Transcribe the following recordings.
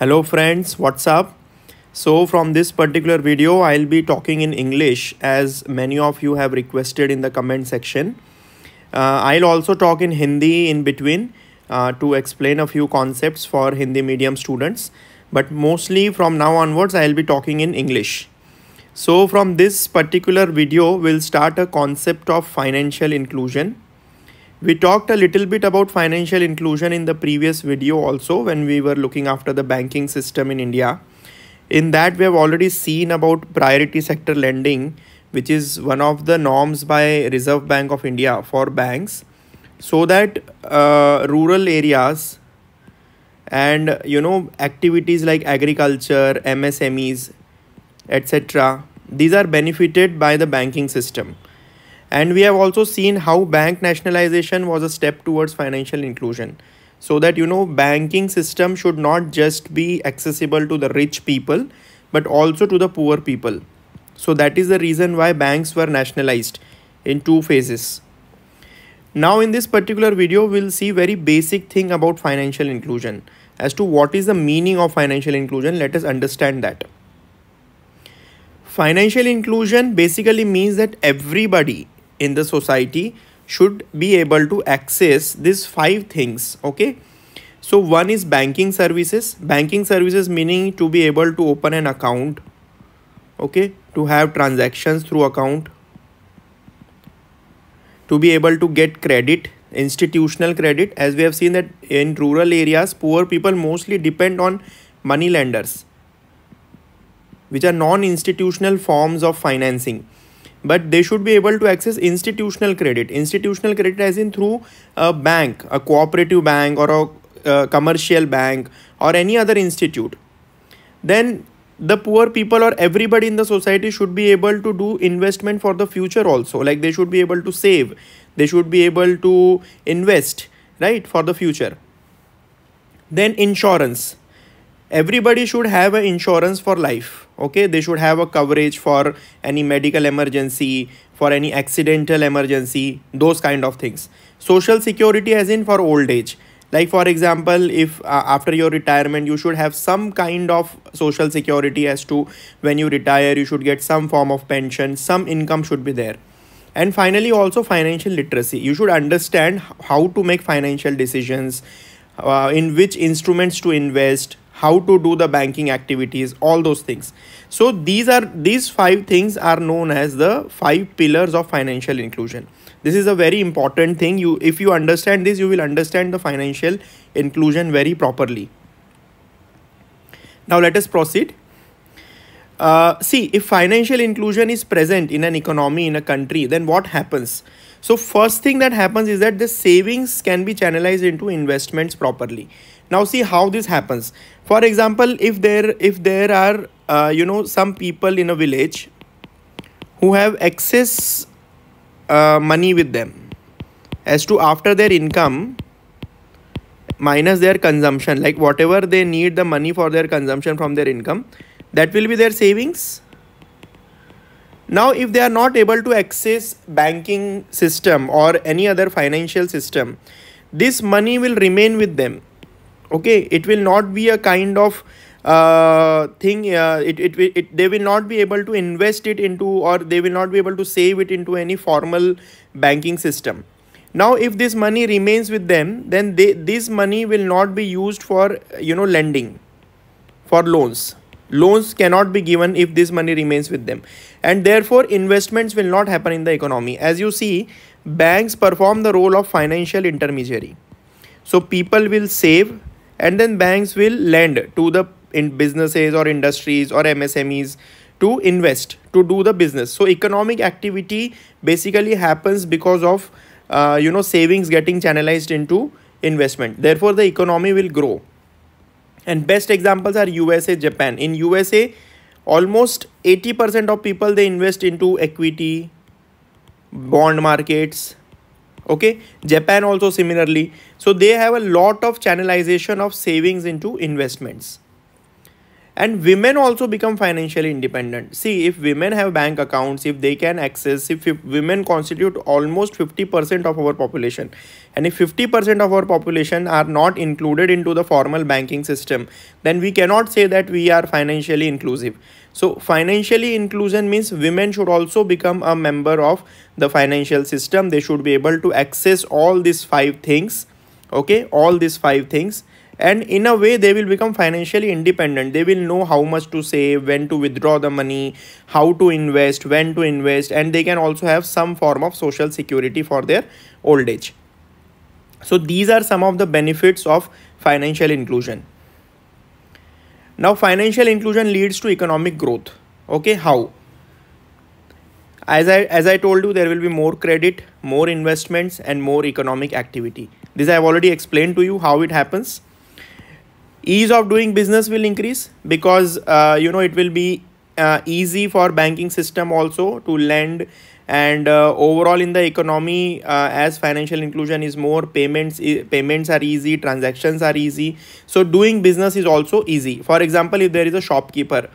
hello friends. What's up? So from this particular video i'll be talking in english as many of you have requested in the comment section. Uh, i'll also talk in hindi in between uh, to explain a few concepts for hindi medium students. But mostly from now onwards i'll be talking in english. So from this particular video we'll start a concept of financial inclusion we talked a little bit about financial inclusion in the previous video also when we were looking after the banking system in India. In that we have already seen about priority sector lending which is one of the norms by Reserve Bank of India for banks so that uh, rural areas and you know activities like agriculture, MSMEs etc. These are benefited by the banking system and we have also seen how bank nationalization was a step towards financial inclusion. So that you know banking system should not just be accessible to the rich people but also to the poor people. So that is the reason why banks were nationalized in two phases. Now in this particular video we'll see very basic thing about financial inclusion. As to what is the meaning of financial inclusion let us understand that. Financial inclusion basically means that everybody in the society should be able to access these five things okay? So one is banking services. Banking services meaning to be able to open an account okay? To have transactions through account. To be able to get credit institutional credit. As we have seen that in rural areas poor people mostly depend on money lenders which are non-institutional forms of financing but they should be able to access institutional credit. Institutional credit as in through a bank a cooperative bank or a, a commercial bank or any other institute. Then the poor people or everybody in the society should be able to do investment for the future also. Like they should be able to save. They should be able to invest right for the future. Then insurance everybody should have an insurance for life okay? They should have a coverage for any medical emergency for any accidental emergency those kind of things. Social security as in for old age. Like for example if uh, after your retirement you should have some kind of social security as to when you retire you should get some form of pension some income should be there. And finally also financial literacy. You should understand how to make financial decisions uh, in which instruments to invest how to do the banking activities all those things. So these are these five things are known as the five pillars of financial inclusion. This is a very important thing. You if you understand this you will understand the financial inclusion very properly. Now let us proceed. Uh, see if financial inclusion is present in an economy in a country then what happens so first thing that happens is that the savings can be channelized into investments properly. Now see how this happens. For example if there if there are uh, you know some people in a village who have excess uh, money with them as to after their income minus their consumption like whatever they need the money for their consumption from their income that will be their savings now if they are not able to access banking system or any other financial system this money will remain with them. Okay? It will not be a kind of uh, thing uh, it, it, it they will not be able to invest it into or they will not be able to save it into any formal banking system. Now if this money remains with them then they this money will not be used for you know lending for loans loans cannot be given if this money remains with them. And therefore investments will not happen in the economy. As you see banks perform the role of financial intermediary. So people will save and then banks will lend to the in businesses or industries or msmes to invest to do the business. So economic activity basically happens because of uh, you know savings getting channelized into investment. Therefore the economy will grow and best examples are usa japan. In usa almost 80% of people they invest into equity bond markets. Okay? Japan also similarly. So they have a lot of channelization of savings into investments and women also become financially independent. See if women have bank accounts if they can access if, women constitute almost 50% of our population and if 50% of our population are not included into the formal banking system then we cannot say that we are financially inclusive. So financially inclusion means women should also become a member of the financial system. They should be able to access all these five things okay? All these five things and in a way they will become financially independent. They will know how much to save when to withdraw the money how to invest when to invest and they can also have some form of social security for their old age. So these are some of the benefits of financial inclusion. Now financial inclusion leads to economic growth. Okay how? As i as i told you there will be more credit more investments and more economic activity. This i have already explained to you how it happens ease of doing business will increase because uh, you know it will be uh, easy for banking system also to lend and uh, overall in the economy uh, as financial inclusion is more payments payments are easy transactions are easy. So doing business is also easy. For example if there is a shopkeeper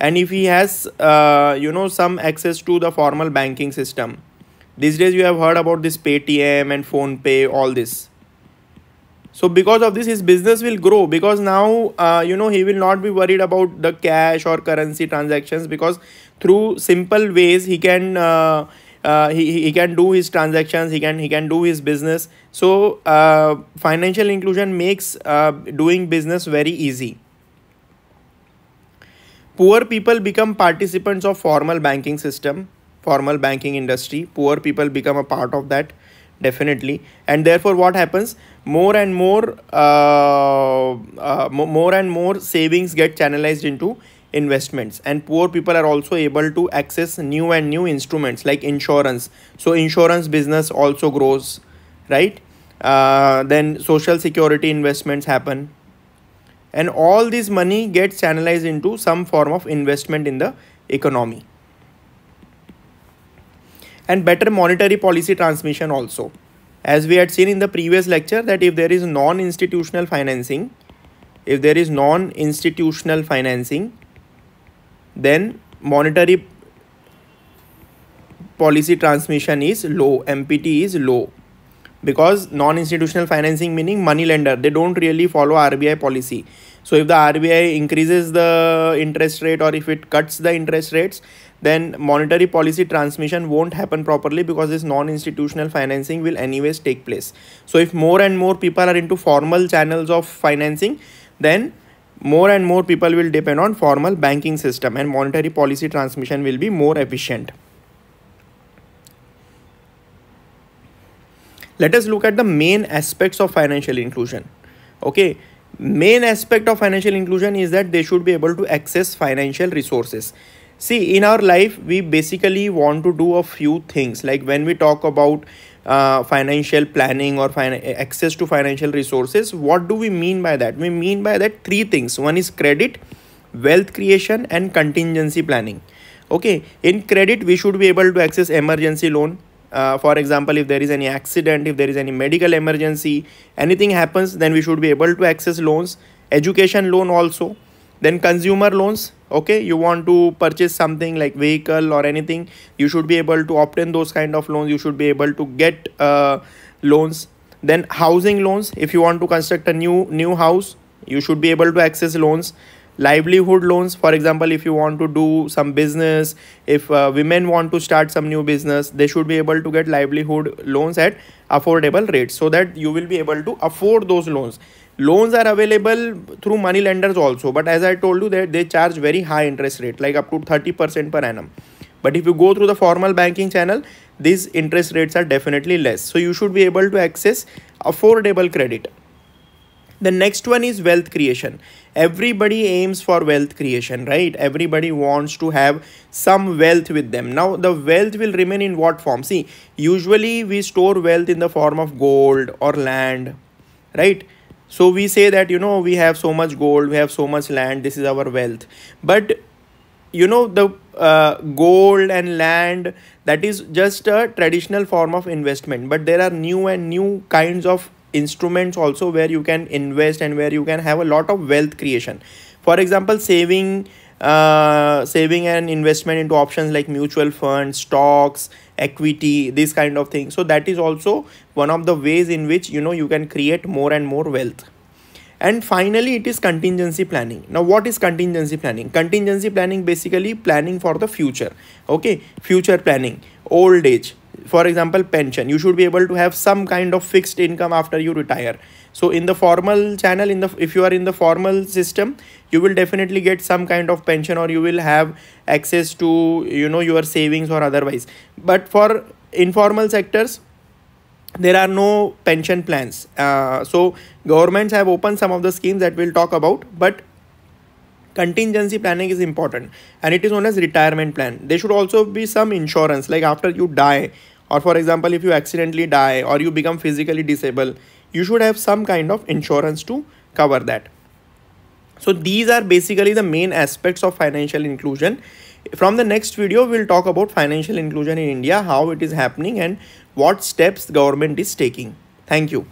and if he has uh, you know some access to the formal banking system. These days you have heard about this paytm and PhonePe all this so because of this his business will grow. Because now uh, you know he will not be worried about the cash or currency transactions because through simple ways he can uh, uh, he, he can do his transactions he can he can do his business. So uh, financial inclusion makes uh, doing business very easy. Poor people become participants of formal banking system formal banking industry. Poor people become a part of that definitely. And therefore what happens? More and more uh, uh, more and more savings get channelized into investments. And poor people are also able to access new and new instruments like insurance. So insurance business also grows right? Uh, then social security investments happen. And all this money gets channelized into some form of investment in the economy and better monetary policy transmission also. As we had seen in the previous lecture that if there is non-institutional financing, if there is non-institutional financing, then monetary policy transmission is low, MPT is low because non-institutional financing meaning money lender they don't really follow RBI policy so if the RBI increases the interest rate or if it cuts the interest rates then monetary policy transmission won't happen properly because this non-institutional financing will anyways take place. So if more and more people are into formal channels of financing then more and more people will depend on formal banking system and monetary policy transmission will be more efficient. Let us look at the main aspects of financial inclusion. Okay main aspect of financial inclusion is that they should be able to access financial resources. See in our life we basically want to do a few things. Like when we talk about uh, financial planning or fin- access to financial resources what do we mean by that? We mean by that three things. One is credit wealth creation and contingency planning. Okay in credit we should be able to access emergency loan uh, for example if there is any accident if there is any medical emergency anything happens then we should be able to access loans. Education loan also. Then consumer loans okay you want to purchase something like vehicle or anything you should be able to obtain those kind of loans. You should be able to get uh, loans. Then housing loans if you want to construct a new new house you should be able to access loans livelihood loans for example if you want to do some business if uh, women want to start some new business they should be able to get livelihood loans at affordable rates so that you will be able to afford those loans. Loans are available through money lenders also but as i told you that they charge very high interest rate like up to 30% per annum. But if you go through the formal banking channel these interest rates are definitely less. So you should be able to access affordable credit the next one is wealth creation. Everybody aims for wealth creation right? Everybody wants to have some wealth with them. Now the wealth will remain in what form? See usually we store wealth in the form of gold or land right? So we say that you know we have so much gold we have so much land this is our wealth. But you know the uh, gold and land that is just a traditional form of investment. But there are new and new kinds of instruments also where you can invest and where you can have a lot of wealth creation. For example saving uh, saving and investment into options like mutual funds stocks equity this kind of thing so that is also one of the ways in which you know you can create more and more wealth. And finally it is contingency planning. Now what is contingency planning? Contingency planning basically planning for the future. Okay? Future planning old age. For example pension. You should be able to have some kind of fixed income after you retire. So in the formal channel in the if you are in the formal system you will definitely get some kind of pension or you will have access to you know your savings or otherwise. But for informal sectors there are no pension plans. Uh, so governments have opened some of the schemes that we'll talk about but contingency planning is important and it is known as retirement plan. There should also be some insurance like after you die or for example if you accidentally die or you become physically disabled you should have some kind of insurance to cover that. So these are basically the main aspects of financial inclusion. From the next video we'll talk about financial inclusion in india how it is happening and what steps government is taking. Thank you